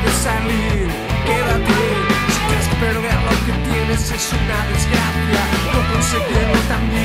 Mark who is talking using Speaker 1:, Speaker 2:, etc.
Speaker 1: puedes salir, quédate. Si quieres perder lo que tienes es una desgracia, no conseguirlo también.